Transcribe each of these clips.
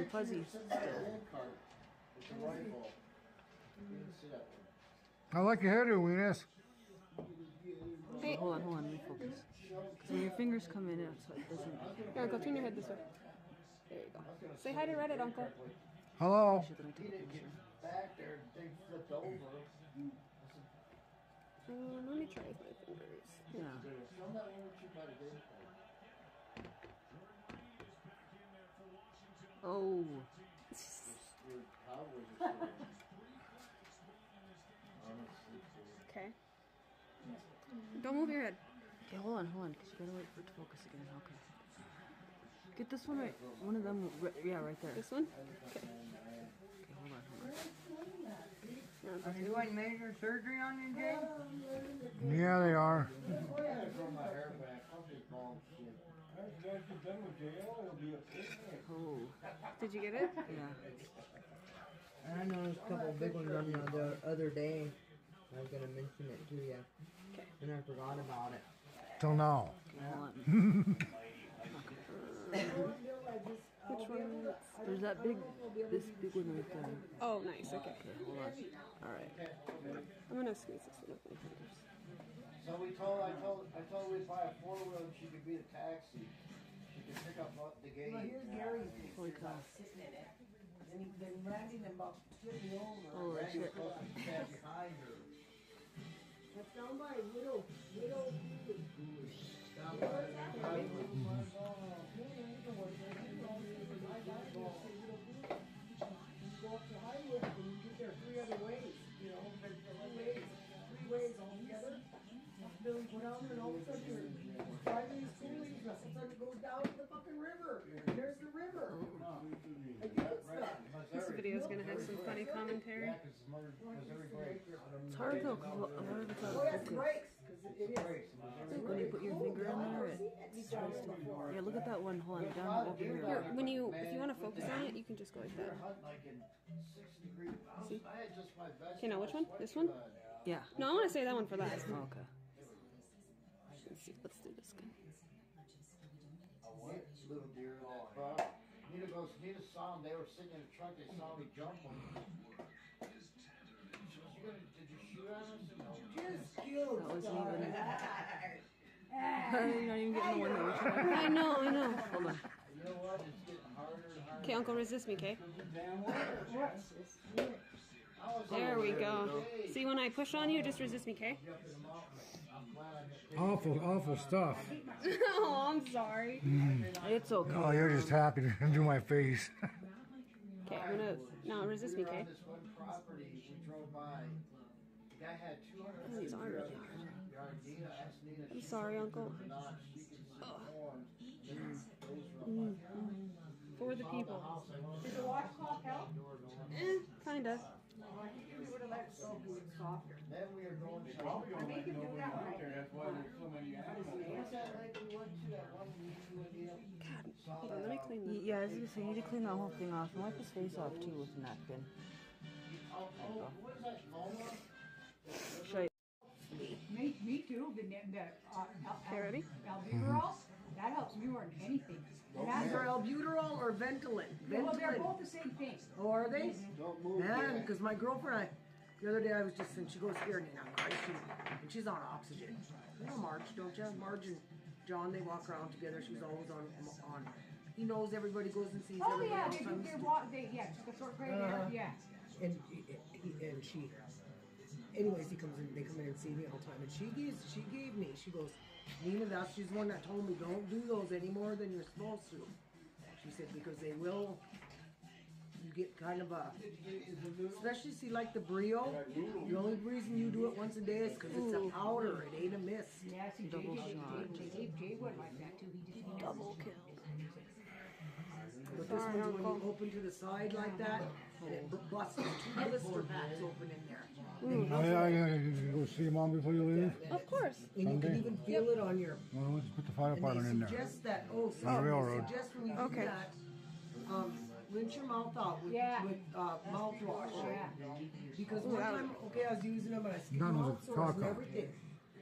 um fuzzy still. It's a rifle. You didn't see that one. I like your hairdo, Weenus. Hey, Hold on, hold on, let me focus. Because when your fingers come in, it, so it doesn't. here, Uncle, turn your head this way. There you go. Say hi to Reddit, Uncle. Hello. Shit, let me He a picture. back there, they flipped over. Um, let me try with my fingers. Yeah. Show that one what you got it in Oh, for. Your Cowboys are still in. Honestly, too. Oh. Okay. Don't move your head. okay, hold on, hold on, because you gotta wait for it to focus again. Okay. Get this one right. One of them, ri- yeah, right there. This one? Okay, hold on, hold on. Are they doing major surgery on you, Jay? Yeah, they are. I gotta grow my hair back. I'm just bald. Oh, Did you get it? yeah. I noticed a couple big ones on you the other day. I was gonna mention it to you. And I forgot about it. Till now. Okay, hold on. Which one? There's that big, this big one right there. Oh, nice. Okay. Okay, hold on. All right. I'm gonna squeeze this one with my fingers. So we told, I told, I told her we'd buy a four wheel and she could be the taxi. She could pick up up the gate. Well, here's Gary's Holy cow. sitting in it. And he, then Randy and about flipping over. Oh, Randy was shit. supposed to stand behind her. That's down by Widow, Widow. Down by the stuck. This gonna have some funny commentary. It's Missouri, Missouri break. It's hard though, because a lot of the Oh, yes, time it breaks, it it is. Breaks when you put your finger in there, it tries to. Yeah, look at that one. Hold on, down over Here, here. when you, if you want to focus on it, you can just go like that. hunting like in six degree. I was- I had just my vest. Okay, now which one? This one? Yeah. No, I want to say that one for last. Oh, okay. Let's see. Let's do this guy. A what? Little deer in that oh, truck. Nita goes, Nita saw him, they were sitting in the truck, they saw me jump on him. She goes, "You gonna- Did you shoot at us? No. Just kill That wasn't even. You're not even getting the one that. I know, I know. Hold on. You know what? It's getting harder and harder. Okay, Uncle, resist me, okay? There we go. See, when I push on you, just resist me, okay? Up in the mountains. I'm glad I met Awful, awful stuff. oh, I'm sorry. It's okay. Oh, you're just happy to do my face. Okay, I'm gonna now resist me, were okay? this one property, we drove by. The guy had two hundred. These are really hard. Nina. I'm sorry, Uncle. Not, she could see corn. Those were up Mm. For the people. house, Did the washcloth help? door, door. Eh, kinda. I think we would have let it soak, it would softer. Then we were going. Probably to don't We let can nobody out there, that's why there's so many animals. What's that lake we went to, that one we went? God, hold on, let me clean Y- this. Yeah, I was gonna say, you need to clean that whole thing off and wipe his face off too with a napkin. Oh, oh, what is that, Loma? Show you. Me, me too, the, the, uh, al- Okay, ready? albuterol, that helps me more than anything. And Is there albuterol or Ventolin? Ventolin. well, they're both the same thing. Oh, are they? Don't move. Man, because my girlfriend, I, the other day I was just, and she goes here, and I'm Christ, and she's on oxygen. You know Marge, don't you? Marge and John, they walk around together. She's always on, on. He knows everybody goes and sees Oh, yeah, all they the do time. walk, they, yeah, just a short right Uh-huh. there, yeah. and he, and she anyways he comes in they come in and see me all the time and she gives she gave me she goes nina that's she's the one that told me don't do those any more than you're supposed to she said because they will you get kind of a especially see like the Breo the only reason you do it once a day is because it's a powder it ain't a mist Yeah, see, Double Jay, shot. Jay, Jay, Jay would like that too, he just. Double kill. but this one's when you open to the side like that and it bu- busts two blister packs open in there Oh, yeah, yeah, you go see mom before you leave? Of course. and you can Sunday? even feel it on your Well, let's put the fire And department they in there. suggest that, oh, On the sorry, railroad. they suggest when you do Okay. that, um, rinse your mouth out with, Yeah. with, uh, mouthwash. Yeah. Because one time, okay, I was using them and I skinned Done with mouth the sores and caca. everything.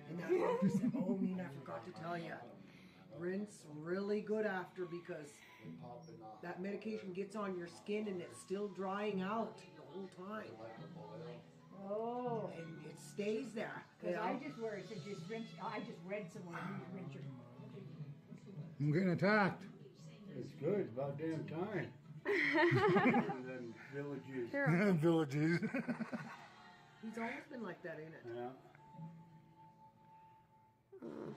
And that doctor said, oh, Nina, I forgot to tell you. rinse really good after because They off. that medication gets on your skin and it's still drying out the whole time. Oh. And it stays there. Because You I just where it said just rinse, I just read somewhere you just rinse your. I'm getting attacked. It's good, it's about damn time. Them villages. Villages. He's always been like that, ain't it? Yeah. Uh.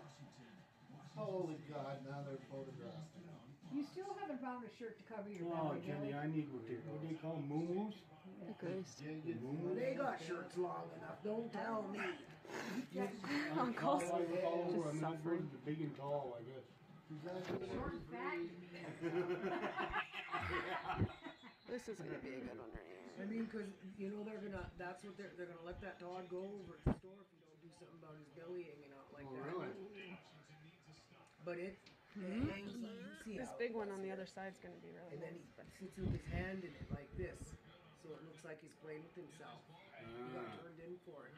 Holy God, now they're photographing. You still haven't found a shirt to cover your Oh, belly, Jenny, I need what they, what they call moo Grace. They got shirts long enough. Don't tell me. Uncle. All over. Just I'm not suffering. big and tall, I guess. Short and fat. This is gonna be a good one right here. I mean, because you know they're gonna. That's what they're. They're gonna let that dog go over at the store if you don't do something about his belly hanging out like Oh, that. really? But it, it hangs. You see This how- big one on the other side is gonna be really And then he nice. But sits with his hand in it like this, so it looks like he's playing with himself. He got Ah. turned in for it.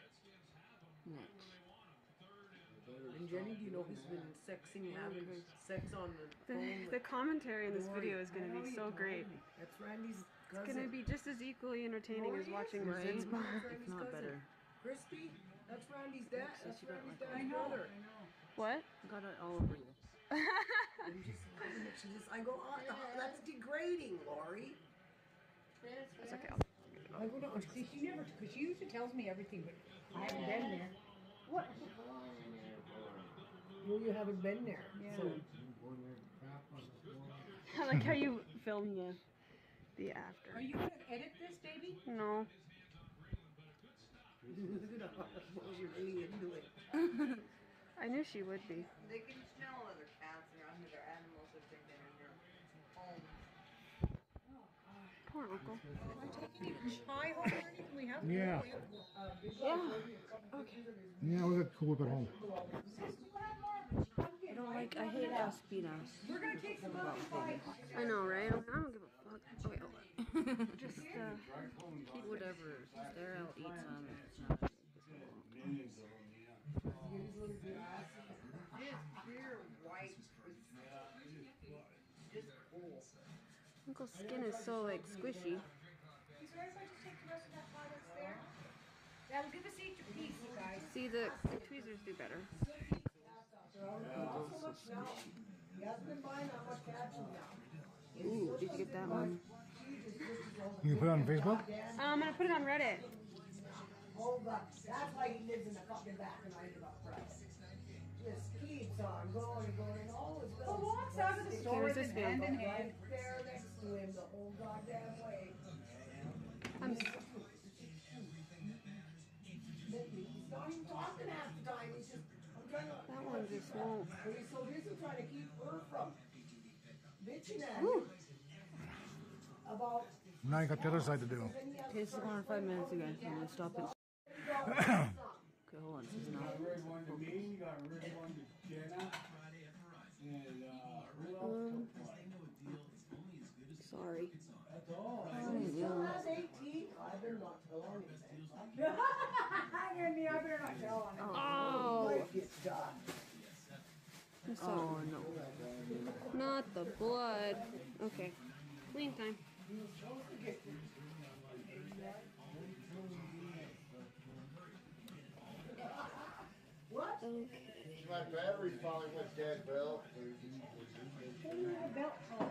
Nice. And Jenny, do you know he's been sexing, having sex on the the, phone? the with- commentary in this Lori. video is gonna be so great. That's Randy's It's gonna be just as equally entertaining as watching Right? Sid's mom. That's If Randy's not cousin. better. Christy, that's Randy's dad. That's Randy's dad's I know, brother. What? Got it all over you. Just, she just, I go, oh, that's degrading, Lori. It's okay. I go, no, See, she never, because she usually tells me everything, but I haven't been there. What? well, you haven't been there. Yeah. So, I like how you film the the after. Are you gonna edit this, baby? No. you're really into it. I knew she would be. They can smell other cats around here. They're animals if they've been in your home. Poor uncle. Hi, home or anything? We have Yeah. Yeah. Okay. Yeah, we got cool at home. I don't like. I hate Aspinas. We're gonna take some mountain. I know, right? I don't give a fuck. Okay, hold on. Just uh, Whatever. If it's there, I'll eat some. If it's not, Uncle's skin is so like squishy. Is there anybody to take the rest of that pie that's there? That'll give us each a piece, you guys. See the, the tweezers do better. He hasn't been buying that much catching now. Ooh, did you get that one? You put it on Facebook? Uh, I'm gonna put it on Reddit. Oh, God, that's why he lives in the fucking back and I live up front. Just keeps on going and going and always Who goes. walks out of the store Here's with his hand in hand? Right there next to him the whole goddamn way. I'm He's not even talking half the time. He's just, I'm trying to. that one just won't. But he's so busy trying to keep her from bitching at him about. Now you got the other side to do. Okay, this is going on five minutes again. I'm gonna stop it. Okay, hold on. This is You got rid one to me, you got rid one to Jenna. And, uh, who else Um, took one? Sorry. That's all. I He still has 18. I better not tell on him. And me, I better not tell on it. Oh, Life gets done. Oh no. Not the blood. Okay. Clean time. What? Okay. My battery finally went dead, Bill. Belt on.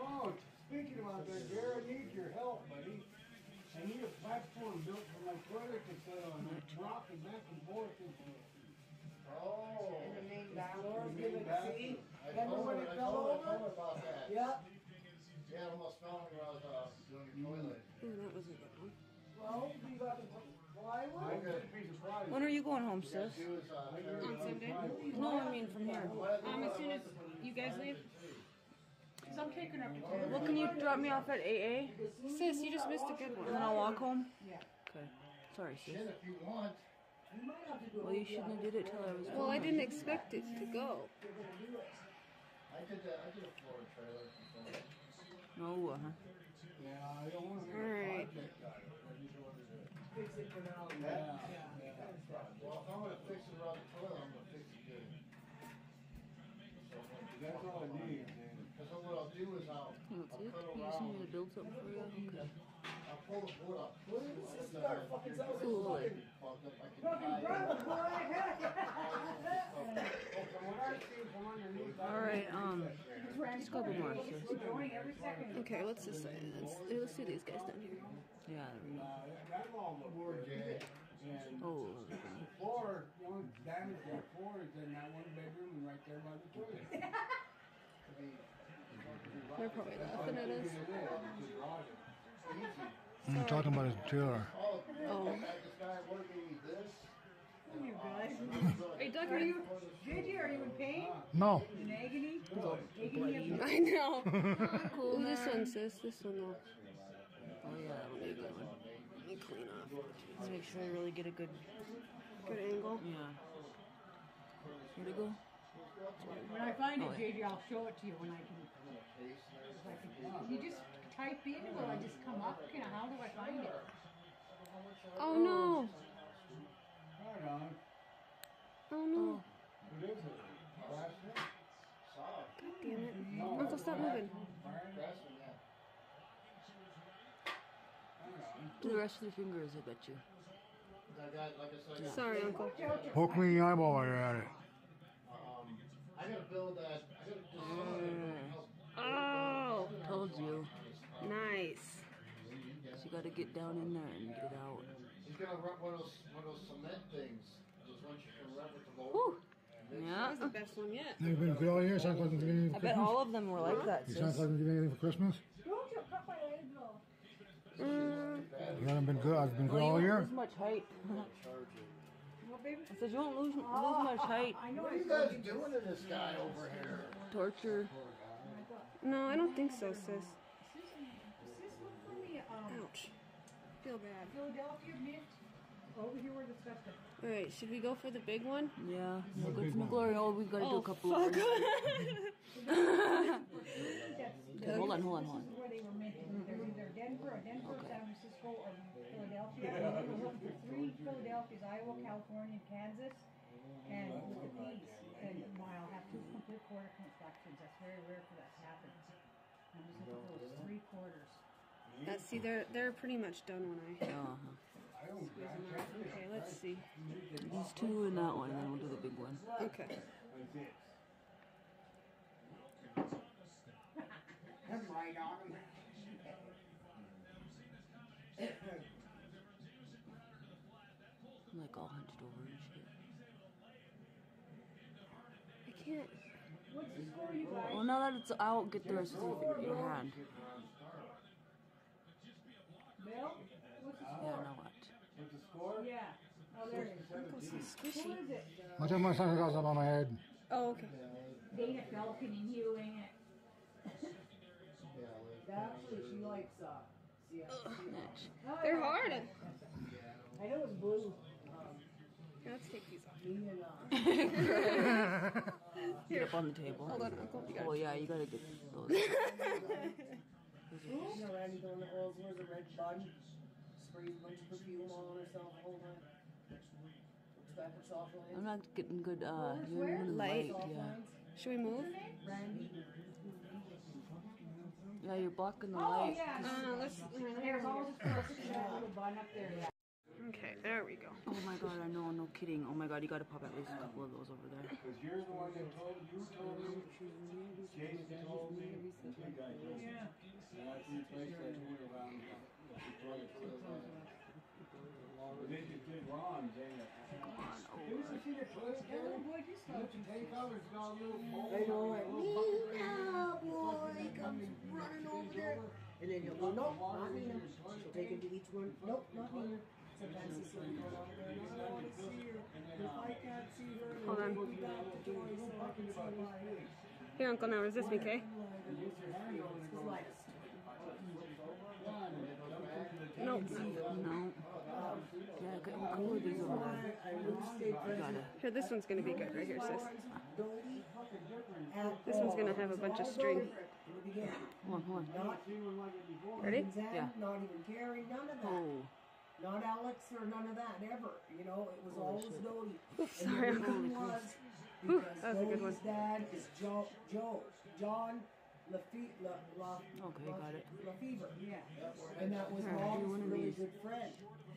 Oh, speaking about that, Jared, I need your help, buddy. I need a platform built for my toilet to sit on, it's rocking back and forth into it. Oh. And the main bathroom. Laura's giving. I Remember told when her, it I fell told her, I over? told her about that. Yep. Yeah, it almost fell when I was, uh, doing the toilet. Ooh, that was a good one. Well, we got the I plywood. wouldn't be surprised. When are you going home, sis? She was, uh, On Sunday. No, I mean from here. Um, as soon as you guys leave. Cause I'm taking up. Well, can you drop me off at AA? Sis, you just missed a good And one. then I'll walk home? Yeah. Okay. Sorry, sis. shit if you want. We might have to do Well, you shouldn't have did it till I was Well, I didn't expect it to go. I did that, I did a Florida trailer before. No, uh-huh. Yeah, I don't wanna make a Alright. project out of it, I just wanted to. fix it for now. That's it? You just need to build something for you? Okay. I'll pull the wood up. Start fucking sounds Cool. fucking Fucking brother, boy. From what I see from underneath, I Alright, um, just a couple more. So. Growing every second. Okay, let's just say, let's, let's see these guys down here. Yeah, there we go. That wall looked Wood, yeah. And Oh, the floor, the only damage to the floor is in that one bedroom and right there by the toilet. they're probably laughing at us. I'm talking about his trailer. Oh, Oh. I this guy working me this. You guys. Are you Are you, JJ, are you in pain? No. In agony? Agony I know. cool. This one, sis. This one will. Oh yeah, that'll be a good one. Let me clean off. Let's make sure I really get a good, good angle. Yeah. Where'd it go? When I find it, Oh, JJ, I'll show it to you when I can. if I can- You just type in, will I just come up? You know, how do I find it? Oh no! Right on. Oh no! What is it? Last night? Saw. Damn it! Uncle, stop moving. That's one, yeah. Do the rest of the fingers, I bet you. I got, like I said, Sorry, Uncle. Poke me in the eyeball while you're at it. I gotta build that, I gotta do something. Oh! Told you. Nice. So you gotta get down in there and get out. He's gonna run one of those, one of those cement things, those ones you can rub with the mold. Whew! Yeah. the best one yet. You've been good all year? Sounds like you did anything I for bet all of them were like that, You sis. sounds like you did anything for Christmas? Don't you cut my legs off? Mm. You haven't been good. I've been good all year. lose much height. What, baby? I said you won't lose, lose much height. I know What are you guys doing to this guy over here? Torture. No, I don't think so, sis. Sis, sis, look for me, um, Ouch. Feel bad. Philadelphia mint, over here where the stuff is. All right, should we go for the big one? Yeah. No good for glory. Oh, we gotta do a couple fuck. of them. That's, Hold on, hold on, hold on. This is where they were minted. There's either Denver or Denver, San Francisco, or Philadelphia. And they for three Philadelphias, Iowa, California, and Kansas. And with the P's. And now I'll have two complete quarter constructions. That's very rare for that to happen. I'm just looking for those three quarters. Uh, see, they're they're pretty much done when I Uh-huh. squeeze them out. Okay, let's see. These two and that one, and then we'll do the big one. Okay. Have right on him. I'm like all hunched over and shit. I can't. What's the score, you guys? Well, now that it's out, get the rest of your, your hand. Bill? What's the Yeah, score? now what? What's the score? Yeah. Oh, there it is. Uncle's so squishy. is it? I took my sunglasses up on my head. Oh, okay. Dana Falcon and you, ain't it? Actually, she likes, uh, see, uh, Oh, They're hard. I know it's blue. Um, Here, let's take these off. me and, uh, Get up on the table. Hold on, Uncle. You Oh yeah, you gotta get those. you know, Randy going to Oils wears a red bun, sprays a bunch of perfume on herself the whole time. Looks back at soft I'm not getting good. Uh, you're in Light. light. Yeah. Should we move? Randy. Yeah, you're blocking the Oh, light. yeah. Uh, let's. There's always a person in that little bun up there, yeah. Okay, there we go. Oh my god, I know, no kidding. Oh my god, you gotta pop at least a couple of those over there. Because you're the one that told, you told me, Jason told me, you guys told me. Yeah. And that's the place I went around the toilet. But then you did wrong, Dana. Didn't you see the toilet That there? little boy just Look, the tank covers got a little hole. I know, like, little bucket right Nina, boy, he comes running over there. And then he'll go, nope, not Nina. She'll take him to each one, nope, not Nina. Sometimes he's sitting going over there, and I wanna see her. If I can't see her, Hold on. I'll back to toy so I can see why. Here, Uncle. Now resist me, okay? It's his lightest. No. No. Yeah, get a couple of these over there. I would stay You present. gotta. Here, this one's gonna be good right here, sis. Don't eat at This one's gonna have a bunch of string. going. Hold on, hold on. Ready? Yeah. Not even Carrie, none of that. Oh. Not Alex or none of that, ever. You know, it was always Dodie. Oops, And sorry, the was because Dodie's dad is Joe, Joe, John Fe- La, La, Okay, La, got it. Yeah. And that was Alright, mom's really good friend.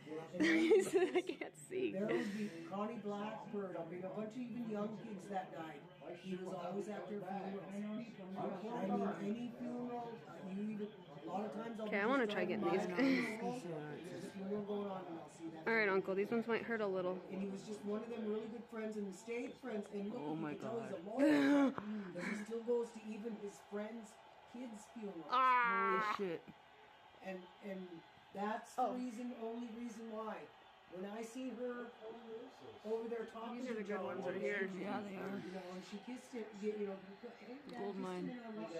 I can't see. There would be Connie Blackbird, I mean, a bunch of even young kids that died. He was always at their funerals. I mean, any funeral, uh, you a lot of times I'll. Okay, I wanna try getting these and I'll see, There's a funeral going on and I'll see that. All right, Uncle. These ones might hurt a little. And he was just one of them really good friends and he stayed friends and look, Oh my can tell he's a God. lawyer. but he still goes to even his friends' kids' funerals. Holy Ah. shit. And and that's Oh. the reason, only reason why. When I see her over there talking These are to the good Joe, ones right here. Yeah, they are. You know, and she kissed it, you know, hey, Dad, Gold mine. me, And I walk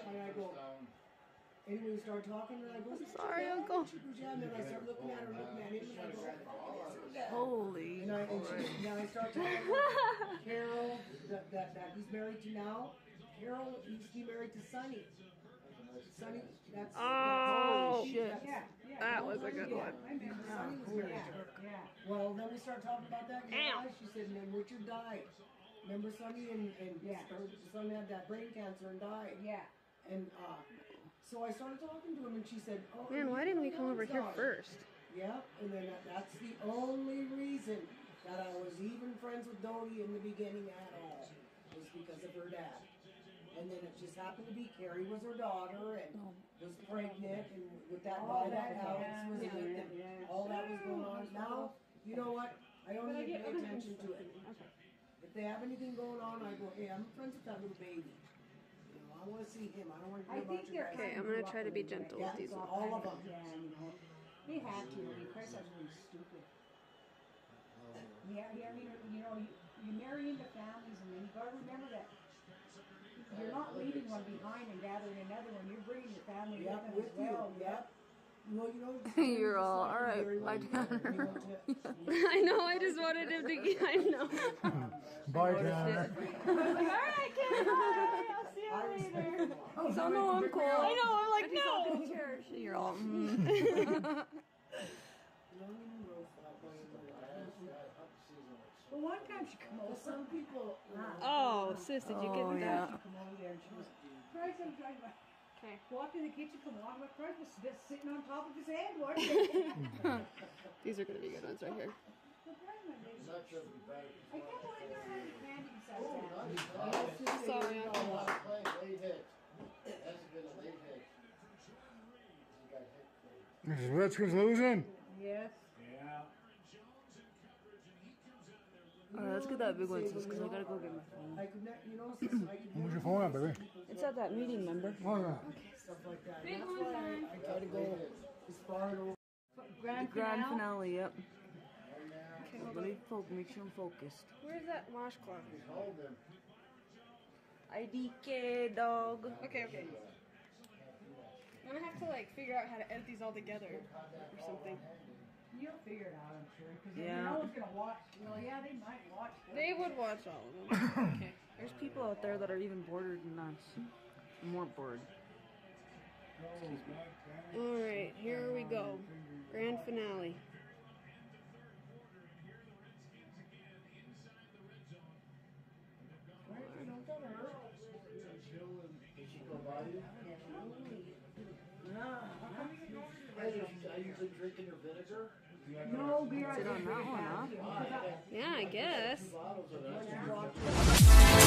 by, I go, anyway, we start talking, and I go, "Is this your sorry, dad?" Uncle. And she goes, yeah, and then I start looking at her, looking at him, and I go, "Oh, it's her dad." Holy. And I, and she, now I start talking Carol, that, that, that he's married to now. Carol to be married to Sonny. Sonny, that's. Oh, that's, shit. that's- Yeah, yeah. That was a good one. I remember. Sonny was married to. Yeah. Well, then we start talking about that. Ow. she said, and then Richard died. Remember Sonny and, and Yeah. her son had that brain cancer and died. Yeah. And uh, so I started talking to him, and she said, "Oh, Man, why didn't we come over here first? first? Yeah, and then that, that's the only reason that I was even friends with Dodie in the beginning at all was because of her dad. And then it just happened to be Carrie was her daughter and oh. was pregnant and with that oh, All that that, Alex yeah, was yeah, with and yeah. all that was going on. Now, you know what? I don't But I even get pay other attention to it. If they have anything going on, I go, hey, I'm friends with that little baby. You know, I want to see him. I don't want to I about think your they're guys. Okay, I'm gonna try to be gentle Yeah, with these so ones. all of them. Yeah, you know. They have to. I mean, Christ, that's really stupid. Yeah, yeah, I mean, you know, you, you marry into families and then you gotta remember that you're not leaving one behind and gathering another one. You're bringing your family Yep, with them with as you. well. Yep. Well, you know, You're all, "All right, Gary bye, went- Tanner." he went to- I know. I just wanted him to. I know. Bye, Tanner. All right, kid. Bye. I'll see you I later. was- So no, I'm cool. I know. I'm like no. gonna cherish it. You're all. Mm. Well, one time she come over. some people. Oh, sis, did you get Oh, that? yeah. She come over there and she was, I'm trying to. Okay. Walked in the kitchen, come on, my Christ was sit- sitting on top of his head. What? These are gonna be good ones right here. Not sure if it'd be better. can't believe they're having candy besides that. nice. Sorry, Oh, Uncle. well played, late hit. That's been a late hit. He got hit. Mrs. Redskins losing. Yes. Yeah. Alright, let's get that big one, sis, because I gotta go get my phone. I could ne- you know, sis, I could Where's never your phone at, baby? It's at that meeting, remember? Oh, yeah. stuff like that. Big That's one time. I, I try to go as far over. The Grand, grand finale. finale, yep. Okay, hold Let on. me fo- make sure I'm focused. Where's that washcloth? IDK, dog. Okay, okay. I'm gonna have to like figure out how to edit these all together or something. You'll figure it out, I'm sure. Because Yeah. no one's gonna watch. Well, yeah, they might watch. it. They would watch all of them. Okay. There's people out there that are even border than us. More bored. All right, here we go. Grand finale. Did she go by you? I usually, I usually drink in your vinegar. No beer. I Sit on that one, huh? Yeah, I guess. Bottles of that.